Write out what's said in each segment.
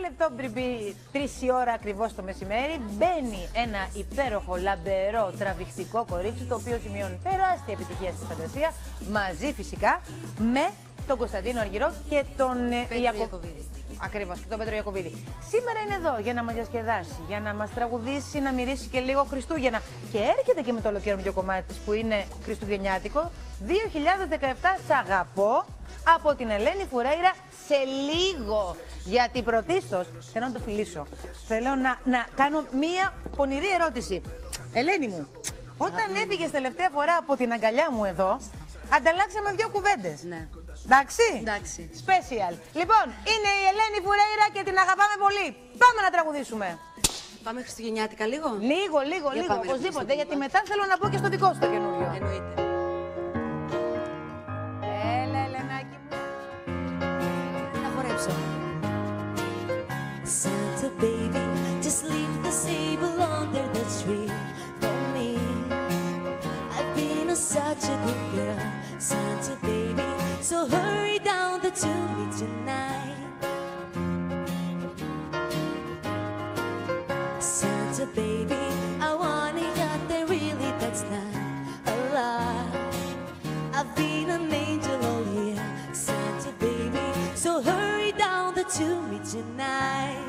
λεπτό πριν μπει 3 η ώρα ακριβώς το μεσημέρι, μπαίνει ένα υπέροχο, λαμπερό, τραβηχτικό κορίτσι, το οποίο σημειώνει τεράστια επιτυχία στη φαντασία, μαζί φυσικά με τον Κωνσταντίνο Αργυρό και τον ε, Ιακωβίδη. Ακριβώς, και τον Πέτρο Ιακωβίδη. Σήμερα είναι εδώ για να μας διασκεδάσει, για να μας τραγουδήσει, να μυρίσει και λίγο Χριστούγεννα. Και έρχεται και με το ολοκαίρι κομμάτι τη που είναι Χριστουγεννιάτικο. 2017 Σ' αγαπώ από την Ελένη Φουρέιρα σε λίγο. Γιατί πρωτίστως θέλω να το φιλήσω. Θέλω να, να κάνω μία πονηρή ερώτηση. Ελένη μου, όταν έφυγες τελευταία φορά από την αγκαλιά μου εδώ, ανταλλάξαμε δύο κουβέντες. Ναι. Εντάξει; Εντάξει. Special. Λοιπόν, είναι η Ελένη Φουρέιρα και την αγαπάμε πολύ. Πάμε να τραγουδήσουμε. Πάμε Χριστουγεννιάτικα λίγο; Λίγο, λίγο, Για λίγο, πάμε, οπωσδήποτε. Χριστούγεννα. Γιατί μετά θέλω να πω και στο δικό σου το καινούριο. Εννοείται. Έλα, Ελενάκη μου. Να χορέψω. Santa baby, just leave the sable down the tonight. Santa baby, I want it out there, really, that's not a lie. I've been an angel all year, Santa baby. So hurry down the chimney tonight.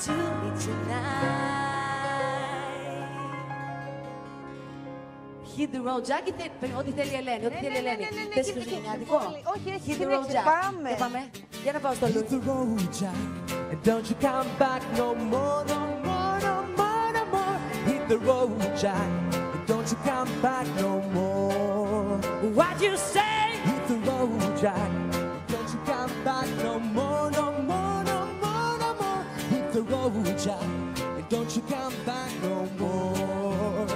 down the chimney tonight. Hit the road, Jack. ή θε- Ό,τι θέλει η Ελένη. Ό,τι θέλει η Ελένη. ναι, ναι, Θες και- Χριστουγεννιάτικο. και- όχι, έχει Hit the την road, έξι. Jack. Πάμε. Για πάμε. Για να πάω στο Hit Λούτ. the road, Jack, and don't you come back no more, no more, no more, no more. Hit the road, Jack, and don't you come back no more. What you say? Hit the road, Jack, Come back no more.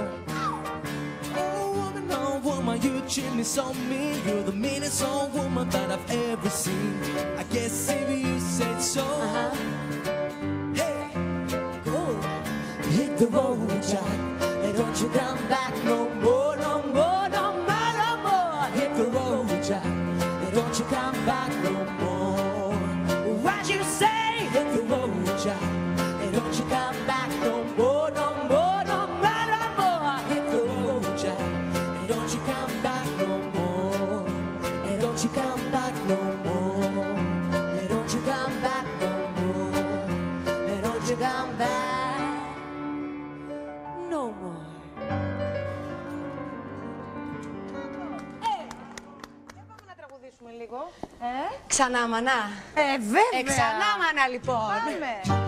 Oh woman, oh woman, you treat me so mean. You're the meanest old woman that I've ever seen. I guess if you said so. Uh-huh. Hey, go hit the road, Jack, and don't you come back λίγο. Ε, Ξανά μανά. ε βέβαια. Ε, ξανά μανά λοιπόν. Πάμε.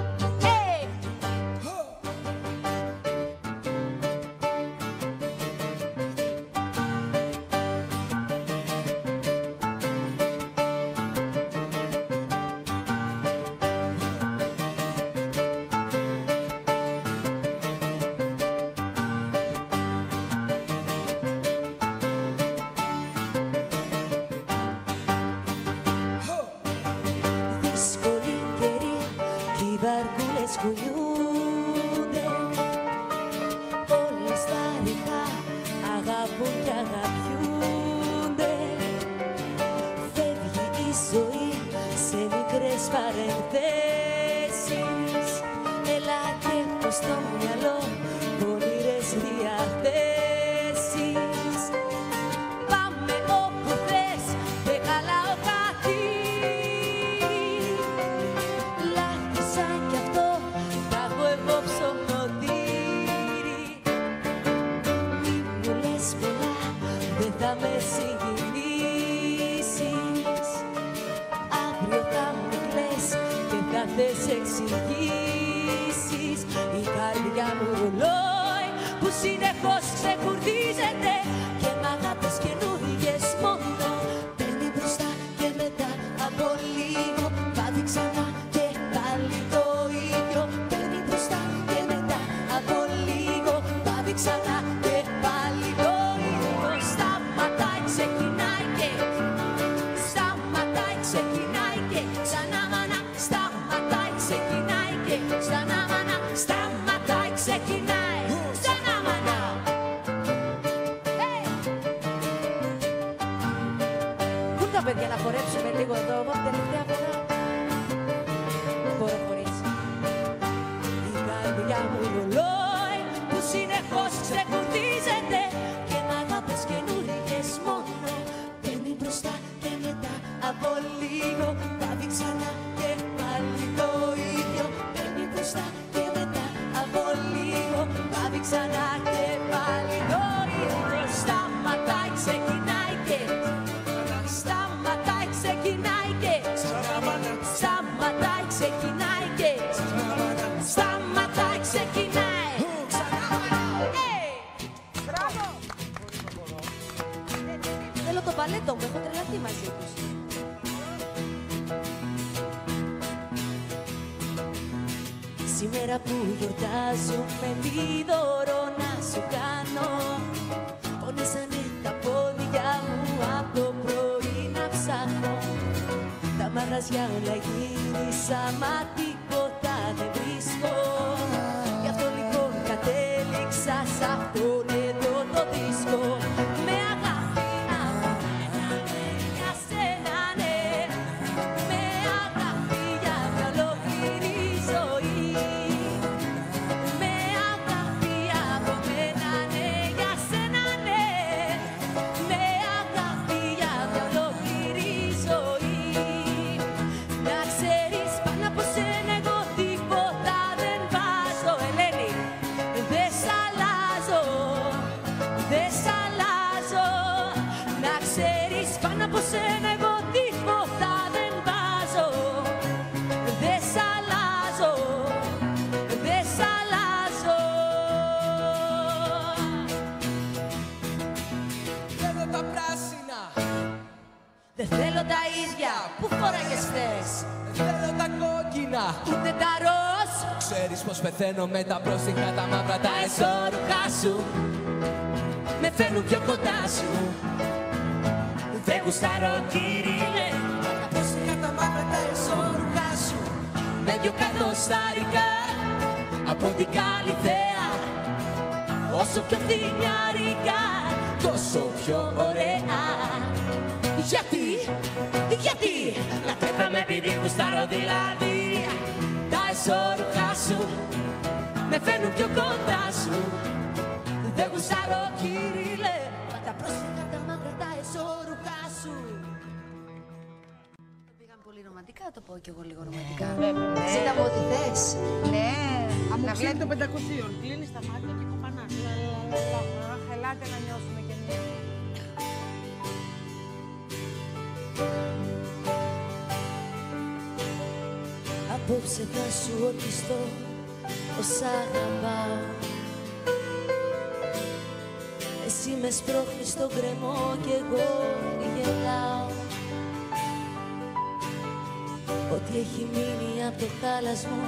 Αγαπούν κι αγαπιούνται. Φεύγει η ζωή σε μικρές παρενθέσεις. Έλα και έχω στο που συνεχώς ξεκουρδίζεται και μ' αγάπες καινούργιες μόνο. Παίρνει μπροστά και μετά από λίγο πάθει ξανά και πάλι το ίδιο. Παίρνει μπροστά και μετά από λίγο πάθει ξανά και πάλι το ίδιο. Σταματάει ξεκινάει και Σταματάει, ξεκινάει Σήμερα που γιορτάζουμε τι δώρο να σου κάνω Πόνεσανε τα πόδια μου από το πρωί να ψάχνω. Τα μαγαζιά όλα γύρισα μα τίποτα δεν βρίσκω. Γι' αυτό λοιπόν κατέληξα σ' αυτόν εδώ το δίσκο Δεν θέλω τα ίδια που φοράγες χθες. Δεν θέλω τα κόκκινα. Ούτε τα ροζ. Ξέρεις πως πεθαίνω με τα πρόστιχα τα μαύρα τα εσώρουχα σου Με φέρνουν πιο κοντά σου. Δεν γουστάρω κύριε. Τα πρόστιχα τα μαύρα τα εσώρουχα σου Με δυο καρδοστάρικα Από την Καλυθέα Όσο πιο φθηνιάρικα Τόσο πιο ωραία. Γιατί, γιατί Να τρέπαμε επειδή γουστάρω δηλαδή Τα εσώρουχα σου Με φέρνουν πιο κοντά σου Δεν γουστάρω κύριε Μα τα πρόσφυγα τα μαύρα τα εσώρουχα σου Πήγαν πολύ ρομαντικά, το πω κι εγώ λίγο ρομαντικά. Πρέπει, ναι. Ζήταμε ό,τι θες. Ναι, να Αμοξίνει βλέπετε. το 500. Κλείνεις τα μάτια και κοπανάς. Αχ, Ελάτε να νιώσουμε κι εμείς. Απόψε θα σου ορκιστώ πως αγαπάω. Εσύ με σπρώχνεις στον κρεμό κι εγώ γελάω. Ό,τι έχει μείνει από το χάλασμο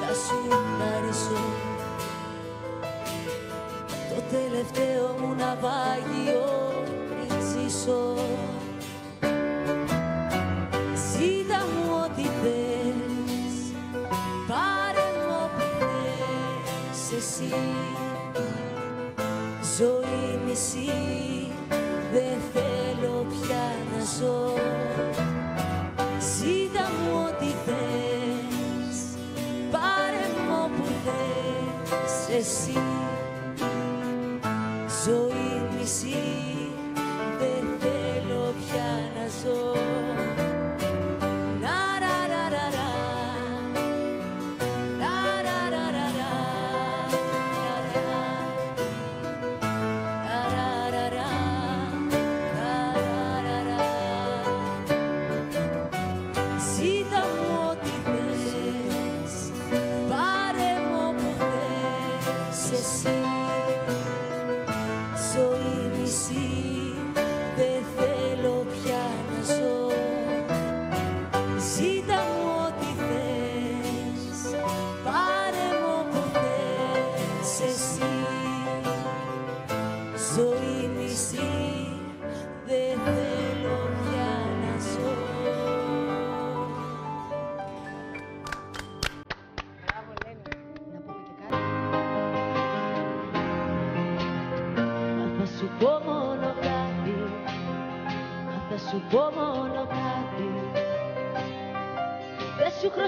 θα σου χαρίσω Το τελευταίο μου ναυάγιο πριν ζήσω να ζω. Ζήτα μου ό,τι θες Πάρε μου όπου θες εσύ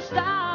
μόνο